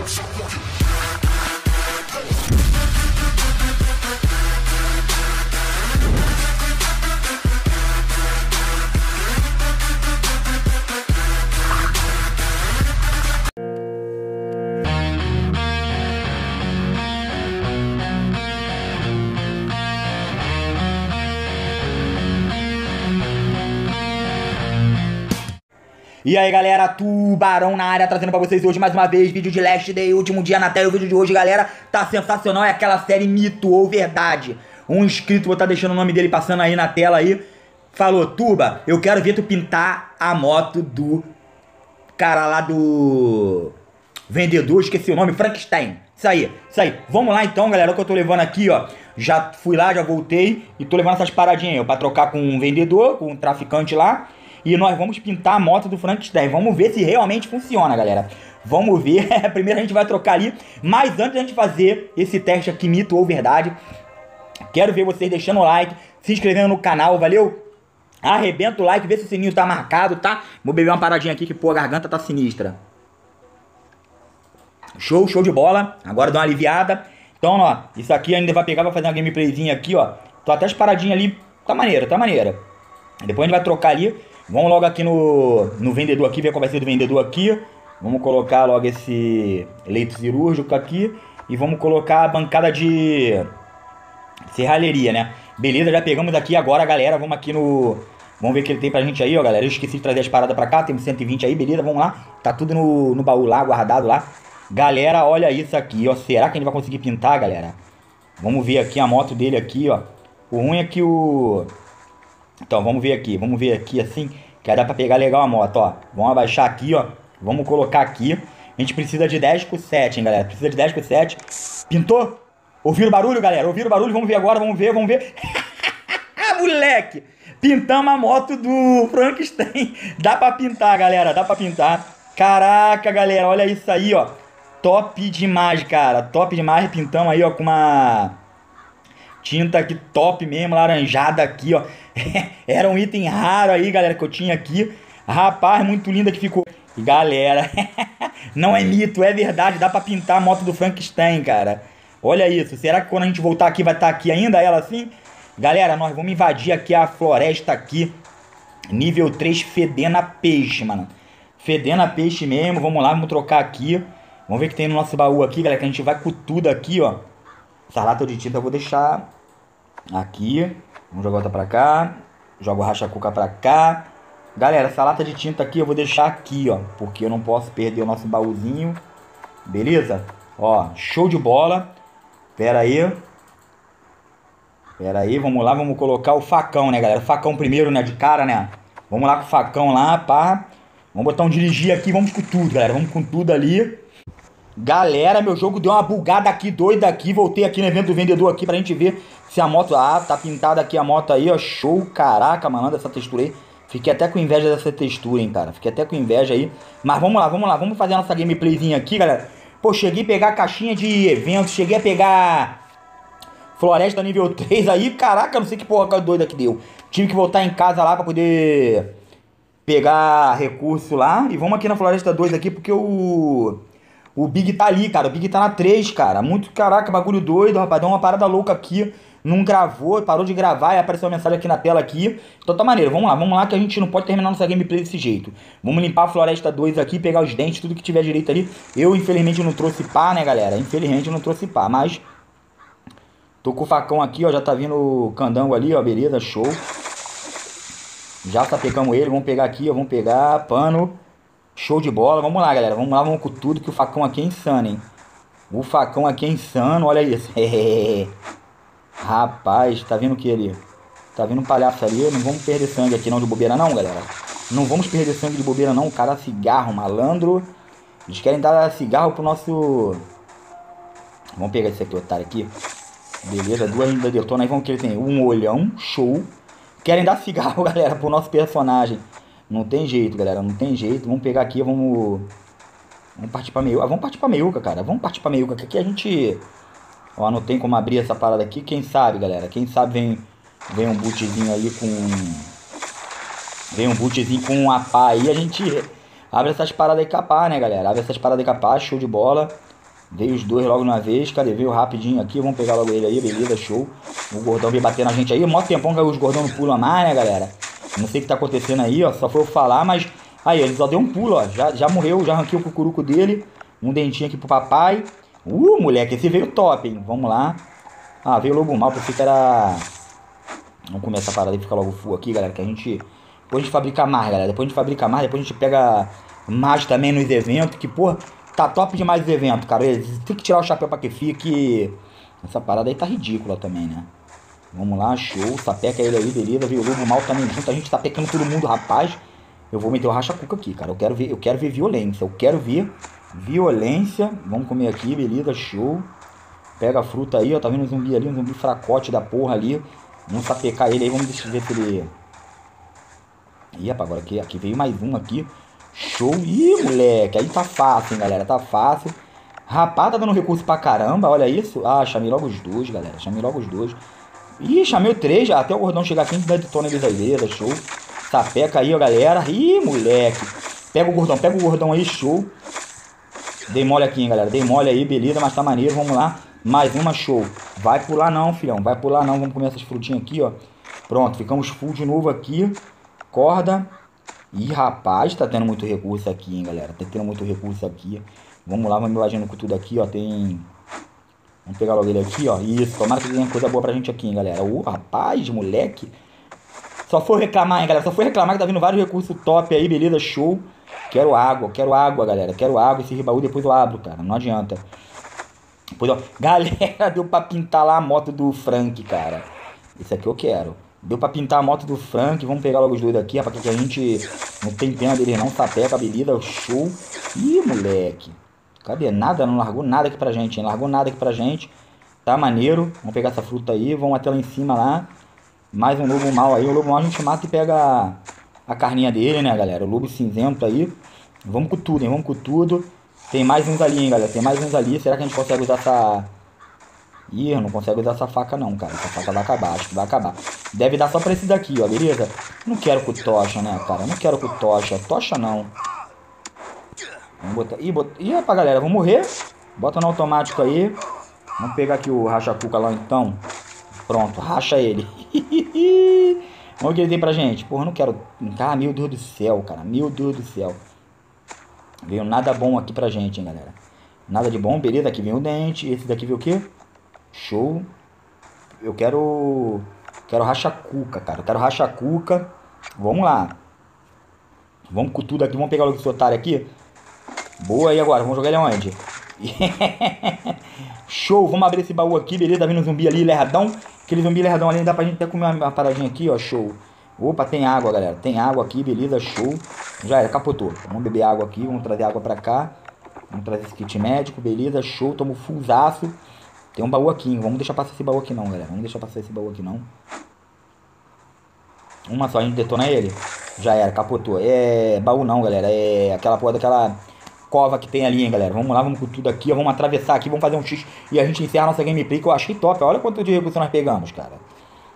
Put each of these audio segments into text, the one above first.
Cause I want E aí galera, Tubarão na área trazendo pra vocês hoje mais uma vez vídeo de Last Day, último dia na tela. O vídeo de hoje, galera, tá sensacional, é aquela série mito ou verdade. Um inscrito, vou estar tá deixando o nome dele passando aí na tela aí. Falou, Tuba, eu quero ver tu pintar a moto do cara lá do vendedor, esqueci o nome, Frankenstein. Isso aí, isso aí. Vamos lá então, galera, o que eu tô levando aqui, ó. Já fui lá, já voltei e tô levando essas paradinhas aí, ó, pra trocar com um vendedor, com um traficante lá e nós vamos pintar a moto do Frankenstein. Vamos ver se realmente funciona, galera. Vamos ver. Primeiro a gente vai trocar ali. Mas antes da gente fazer esse teste aqui, mito ou verdade, quero ver vocês deixando o like, se inscrevendo no canal, valeu? Arrebenta o like, vê se o sininho tá marcado, tá? Vou beber uma paradinha aqui que, pô, a garganta tá sinistra. Show, show de bola. Agora dá uma aliviada. Então, ó, isso aqui ainda vai pegar, vai fazer uma gameplayzinha aqui, ó. Tô até as paradinhas ali. Tá maneira, tá maneira. Depois a gente vai trocar ali. Vamos logo aqui no, no vendedor aqui, ver vai ser do vendedor aqui. Vamos colocar logo esse leito cirúrgico aqui. E vamos colocar a bancada de serralheria, né? Beleza, já pegamos aqui agora, galera. Vamos aqui no... Vamos ver o que ele tem pra gente aí, ó, galera. Eu esqueci de trazer as paradas pra cá. Temos 120 aí, beleza, vamos lá. Tá tudo no, no baú lá, guardado lá. Galera, olha isso aqui, ó. Será que a gente vai conseguir pintar, galera? Vamos ver aqui a moto dele aqui, ó. O ruim é que o... Então, vamos ver aqui, vamos ver aqui assim, que dá pra pegar legal a moto, ó. Vamos abaixar aqui, ó. Vamos colocar aqui. A gente precisa de 10 com 7, hein, galera. Precisa de 10 com 7. Pintou? Ouviram o barulho, galera? Ouviram o barulho? Vamos ver agora, vamos ver, vamos ver. Moleque! Pintamos a moto do Frankenstein. Dá pra pintar, galera, dá pra pintar. Caraca, galera, olha isso aí, ó. Top demais, cara. Top demais. Pintamos aí, ó, com uma tinta aqui top mesmo, laranjada aqui, ó. Era um item raro aí, galera, que eu tinha aqui. Rapaz, muito linda que ficou. Galera, não é mito, é verdade, dá pra pintar a moto do Frankenstein, cara. Olha isso, será que quando a gente voltar aqui vai estar tá aqui ainda ela assim? Galera, nós vamos invadir aqui a floresta aqui. Nível 3, fedendo peixe, mano. Fedendo peixe mesmo, vamos lá, vamos trocar aqui. Vamos ver o que tem no nosso baú aqui, galera, que a gente vai com tudo aqui, ó. Essa lata de tinta eu vou deixar aqui. Vamos jogar outra pra cá. Jogo racha-cuca pra cá. Galera, essa lata de tinta aqui eu vou deixar aqui, ó. Porque eu não posso perder o nosso baúzinho. Beleza? Ó, show de bola. Pera aí. Pera aí, vamos lá, vamos colocar o facão, né, galera? O facão primeiro, né, de cara, né? Vamos lá com o facão lá, pá. Vamos botar um dirigir aqui, vamos com tudo, galera. Vamos com tudo ali. Galera, meu jogo deu uma bugada aqui, doida aqui. Voltei aqui no evento do vendedor aqui pra gente ver se a moto... Ah, tá pintada aqui a moto aí, ó. Show, caraca, mano, essa textura aí. Fiquei até com inveja dessa textura, hein, cara. Fiquei até com inveja aí. Mas vamos lá, vamos lá. Vamos fazer a nossa gameplayzinha aqui, galera. Pô, cheguei a pegar a caixinha de eventos. Cheguei a pegar... Floresta nível 3 aí. Caraca, não sei que porra doida que deu. Tive que voltar em casa lá pra poder... Pegar recurso lá. E vamos aqui na Floresta 2 aqui, porque o... O Big tá ali, cara. O Big tá na 3, cara. Muito, caraca, bagulho doido, rapaz. Deu uma parada louca aqui. Não gravou, parou de gravar e apareceu uma mensagem aqui na tela aqui. Então tá maneiro. Vamos lá, vamos lá que a gente não pode terminar nossa gameplay desse jeito. Vamos limpar a Floresta 2 aqui, pegar os dentes, tudo que tiver direito ali. Eu, infelizmente, não trouxe pá, né, galera? Infelizmente, não trouxe pá, mas... Tô com o facão aqui, ó. Já tá vindo o candango ali, ó. Beleza, show. Já sapecamos ele. Vamos pegar aqui, ó. Vamos pegar pano. Show de bola. Vamos lá, galera. Vamos lá, vamos com tudo, que o facão aqui é insano, hein? O facão aqui é insano, olha isso. Rapaz, tá vendo o que ali? Tá vendo um palhaço ali? Não vamos perder sangue aqui não de bobeira não, galera. Não vamos perder sangue de bobeira não. O cara cigarro, malandro. Eles querem dar cigarro pro nosso... Vamos pegar esse aqui, otário aqui. Beleza, duas ainda detona. Aí vamos que ele tem um olhão, show. Querem dar cigarro, galera, pro nosso personagem. Não tem jeito, galera. Não tem jeito. Vamos pegar aqui, vamos... Vamos partir pra meiuca. Ah, vamos partir pra meiuca, cara. Vamos partir pra meiuca. Que aqui a gente... Ó, não tem como abrir essa parada aqui. Quem sabe, galera. Quem sabe vem, vem um bootzinho aí com... Vem um bootzinho com uma pá aí. A gente abre essas paradas aí capar, né, galera? Abre essas paradas aí capar. Show de bola. Veio os dois logo na vez. Cadê? Veio rapidinho aqui. Vamos pegar logo ele aí. Beleza, show. O gordão veio bater na gente aí. Mó tempão que os gordão não pulam mais, né, galera? Não sei o que tá acontecendo aí, ó. Só foi eu falar, mas. Aí, ele só deu um pulo, ó. Já, já morreu, já arranquei o cucuruco dele. Um dentinho aqui pro papai. Uh, moleque, esse veio top, hein? Vamos lá. Ah, veio lobo mal, pensei que era. Vamos comer essa parada e ficar logo full aqui, galera. Que a gente. Depois a gente fabrica mais, galera. Depois a gente fabrica mais, depois a gente pega mais também nos eventos. Que, porra, tá top demais os eventos, cara. Tem que tirar o chapéu pra que fique. Essa parada aí tá ridícula também, né? Vamos lá, show. Sapeca ele aí, beleza. Veio o lobo mal também junto. A gente tá pecando todo mundo, rapaz. Eu vou meter o racha-cuca aqui, cara. Eu quero ver, eu quero ver violência. Eu quero ver violência. Vamos comer aqui, beleza, show. Pega a fruta aí, ó. Tá vendo um zumbi ali, um zumbi fracote da porra ali. Vamos sapecar ele aí, vamos ver se ele. Ih, rapaz, agora aqui, aqui veio mais um aqui. Show. Ih, moleque. Aí tá fácil, hein, galera. Tá fácil. Rapaz, tá dando recurso pra caramba. Olha isso. Ah, chamei logo os dois, galera. Chamei logo os dois. Ih, chamei três já. Até o gordão chegar aqui, a gente dá de tona beleza. Show. Sapeca aí, ó, galera. Ih, moleque. Pega o gordão, pega o gordão aí, show. Dei mole aqui, hein, galera. Dei mole aí, beleza, mas tá maneiro. Vamos lá. Mais uma show. Vai pular não, filhão. Vai pular não. Vamos comer essas frutinhas aqui, ó. Pronto, ficamos full de novo aqui. Corda. Ih, rapaz, tá tendo muito recurso aqui, hein, galera. Tá tendo muito recurso aqui. Vamos lá, vamos imaginando com tudo aqui, ó. Tem... Vamos pegar logo ele aqui, ó. Isso, tomara que tenha coisa boa pra gente aqui, hein, galera. Ô, rapaz, moleque. Só foi reclamar, hein, galera. Só foi reclamar que tá vindo vários recursos top aí, beleza? Show. Quero água, quero água, galera. Quero água. Esse baú depois eu abro, cara. Não adianta. Depois, ó. Galera, deu pra pintar lá a moto do Frank, cara. Isso aqui eu quero. Deu pra pintar a moto do Frank. Vamos pegar logo os dois aqui, rapaz, que a gente não tem pena dele não. Sapeca, beleza, show. Ih, moleque. Cadê? Nada, não largou nada aqui pra gente, hein? Largou nada aqui pra gente. Tá maneiro. Vamos pegar essa fruta aí. Vamos até lá em cima lá. Mais um lobo mal aí. O lobo mal a gente mata e pega a carninha dele, né, galera? O lobo cinzento aí. Vamos com tudo, hein? Vamos com tudo. Tem mais uns ali, hein, galera? Tem mais uns ali. Será que a gente consegue usar essa Ih, não consigo usar essa faca não, cara. Essa faca vai acabar, acho que vai acabar. Deve dar só pra esse daqui, ó, beleza? Não quero com tocha, né, cara? Não quero com tocha. Tocha não. Vamos botar... Ih, bot... Ih, rapaz, galera, vamos morrer. Bota no automático aí. Vamos pegar aqui o racha-cuca lá, então. Pronto, racha ele. Vamos que ele tem pra gente. Porra, não quero... Ah, meu Deus do céu, cara. Meu Deus do céu. Veio nada bom aqui pra gente, hein, galera. Nada de bom, beleza. Aqui vem o dente. Esse daqui veio o quê? Show. Eu quero. Quero racha-cuca, cara. Eu quero racha-cuca. Vamos lá. Vamos com tudo aqui. Vamos pegar esse otário aqui. Boa aí agora. Vamos jogar ele aonde? Show. Vamos abrir esse baú aqui, beleza? Tá vindo um zumbi ali, lerdão. Aquele zumbi lerdão ali. Dá pra gente até comer uma, uma paradinha aqui, ó. Show. Opa, tem água, galera. Tem água aqui, beleza? Show. Já era, capotou. Vamos beber água aqui. Vamos trazer água pra cá. Vamos trazer esse kit médico, beleza? Show. Tamo fullzaço. Tem um baú aqui, hein? Vamos deixar passar esse baú aqui não, galera. Vamos deixar passar esse baú aqui não. Uma só, a gente detona ele. Já era, capotou. É baú não, galera. É aquela porra daquela cova que tem ali, hein, galera. Vamos lá, vamos com tudo aqui. Vamos atravessar aqui, vamos fazer um X. E a gente encerra a nossa gameplay que eu achei top. Olha quanto de recurso nós pegamos, cara.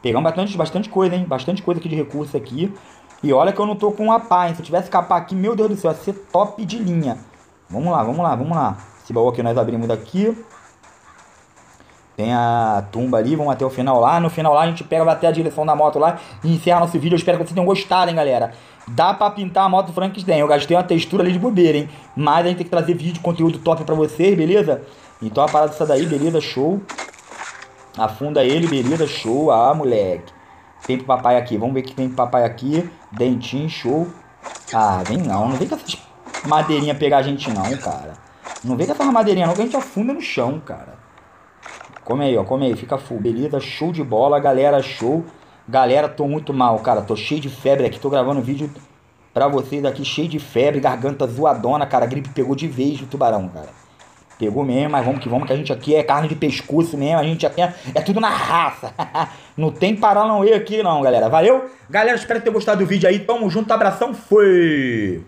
Pegamos bastante, bastante coisa, hein. Bastante coisa aqui de recurso aqui. E olha que eu não tô com a pá, hein. Se eu tivesse capa aqui, meu Deus do céu, ia ser top de linha. Vamos lá, vamos lá, vamos lá. Esse baú aqui nós abrimos daqui. Tem a tumba ali, vamos até o final lá. No final lá a gente pega até a direção da moto lá e encerra nosso vídeo. Eu espero que vocês tenham gostado, hein, galera. Dá pra pintar a moto Frankenstein. Eu gastei uma textura ali de bobeira, hein. Mas a gente tem que trazer vídeo, conteúdo top pra vocês, beleza? Então a parada dessa daí, beleza? Show. Afunda ele, beleza? Show. Ah, moleque. Tem pro papai aqui. Vamos ver o que tem pro papai aqui. Dentinho, show. Ah, vem não. Não vem com essas madeirinhas pegar a gente não, cara. Não vem com essas madeirinhas não que a gente afunda no chão, cara. Come aí, ó, come aí, fica full. Beleza, show de bola, galera, show. Galera, tô muito mal, cara, tô cheio de febre aqui, tô gravando vídeo pra vocês aqui, cheio de febre, garganta zoadona, cara, a gripe pegou de vez do tubarão, cara. Pegou mesmo, mas vamos que vamos, que a gente aqui é carne de pescoço mesmo, a gente aqui é, é tudo na raça. não tem parar não aqui não, galera. Valeu? Galera, espero ter gostado do vídeo aí, tamo junto, abração, foi!